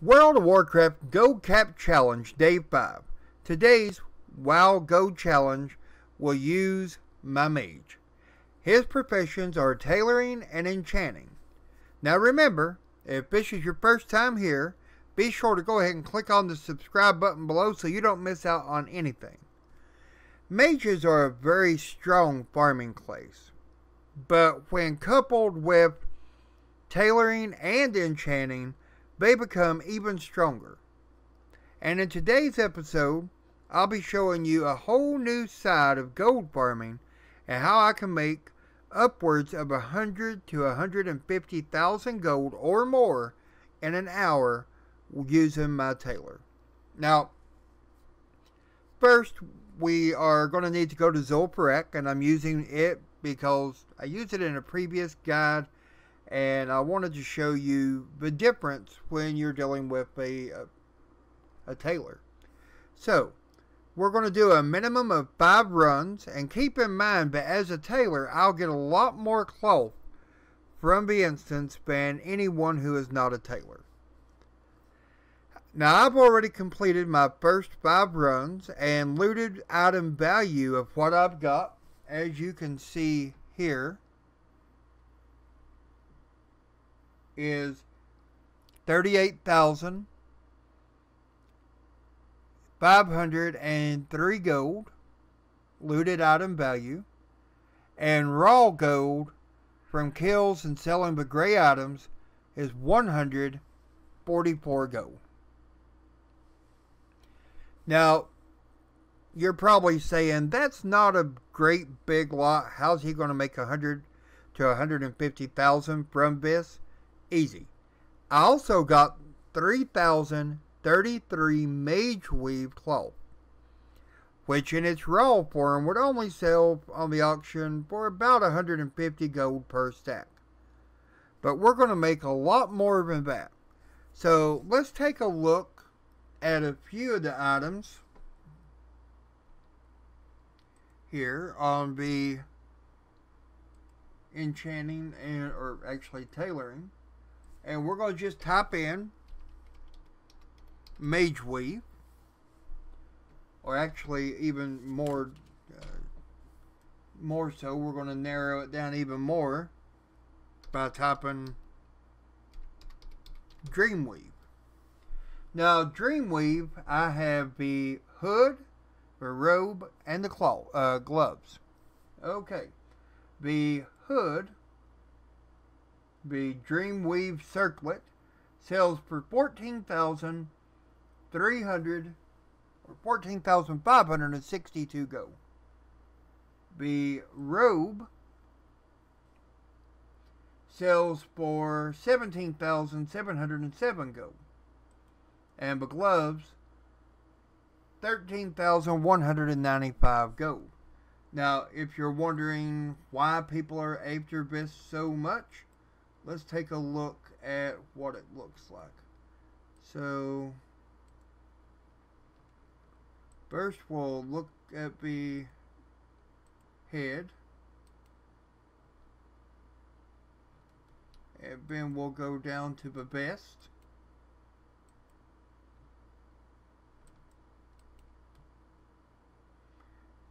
World of Warcraft Gold Cap Challenge Day 5. Today's WoW Gold Challenge will use my mage. His professions are tailoring and enchanting. Now remember, if this is your first time here, be sure to go ahead and click on the subscribe button below so you don't miss out on anything. Mages are a very strong farming class, but when coupled with tailoring and enchanting, they become even stronger. And in today's episode, I'll be showing you a whole new side of gold farming and how I can make upwards of a hundred to a hundred and fifty thousand gold or more in an hour using my tailor. Now, first we are going to need to go to Zul'Farrak and I'm using it because I used it in a previous guide and I wanted to show you the difference when you're dealing with a, a, a tailor. So, we're going to do a minimum of five runs, and keep in mind that as a tailor, I'll get a lot more cloth from the instance than anyone who is not a tailor. Now, I've already completed my first five runs and looted item value of what I've got, as you can see here. Is thirty-eight thousand five hundred and three gold looted item value and raw gold from kills and selling the gray items is 144 gold. Now, you're probably saying that's not a great big lot. How's he going to make 100 to 150,000 from this? Easy. I also got 3,033 Mage Weave cloth, which in its raw form would only sell on the auction for about 150 gold per stack. But we're going to make a lot more than that. So let's take a look at a few of the items here on the enchanting and or actually tailoring and we're going to just type in Mage Weave or actually even more uh, more so we're going to narrow it down even more by typing Dreamweave. Now Dreamweave I have the hood, the robe, and the claw, uh, gloves. Okay, the hood the Dreamweave Circlet sells for 14,300 or 14,562 gold. The robe sells for 17,707 gold. And the gloves 13,195 gold. Now, if you're wondering why people are after this so much, let's take a look at what it looks like. So, first we'll look at the head. And then we'll go down to the vest.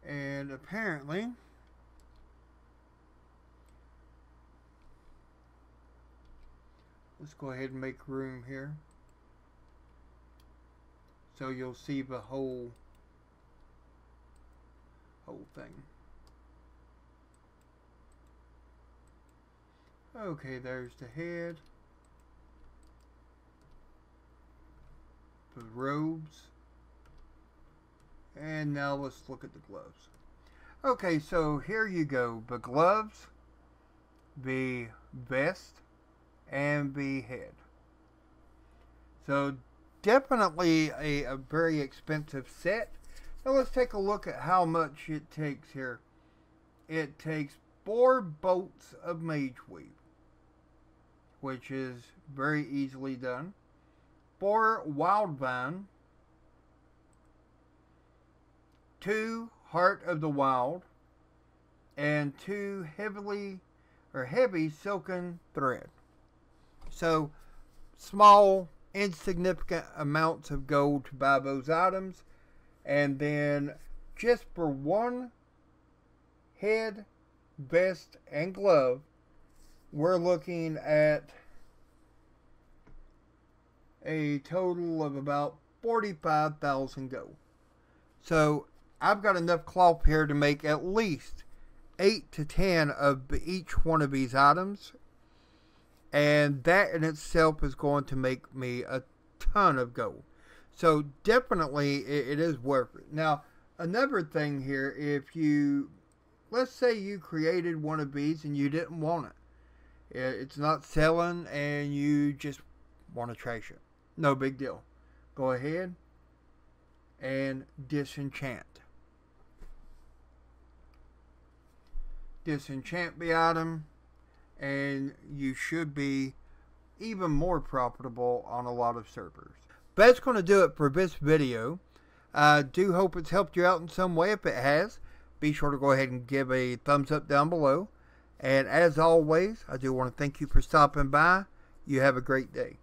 And apparently, Let's go ahead and make room here. So you'll see the whole whole thing. Okay, there's the head. The robes. And now let's look at the gloves. Okay, so here you go. The gloves, the vest, and head. So definitely a, a very expensive set. Now let's take a look at how much it takes here. It takes four bolts of mage weave, which is very easily done. Four wild vine, two heart of the wild, and two heavily or heavy silken thread. So small insignificant amounts of gold to buy those items. And then just for one head, vest, and glove, we're looking at a total of about 45,000 gold. So I've got enough cloth here to make at least 8 to 10 of each one of these items. And that in itself is going to make me a ton of gold. So definitely it, it is worth it. Now, another thing here, if you, let's say you created one of these and you didn't want it. It's not selling and you just want to trash it. No big deal. Go ahead and disenchant. Disenchant the item and you should be even more profitable on a lot of servers. That's going to do it for this video. I do hope it's helped you out in some way. If it has, be sure to go ahead and give a thumbs up down below. And as always, I do want to thank you for stopping by. You have a great day.